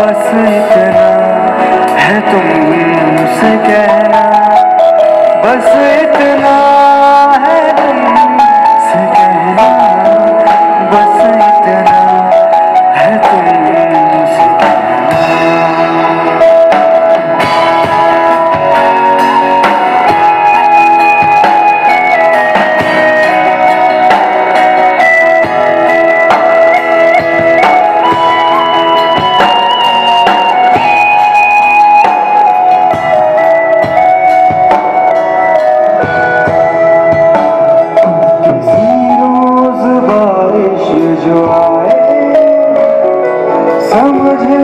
बस इतना है तुमसे कहना। बस जो आए समझे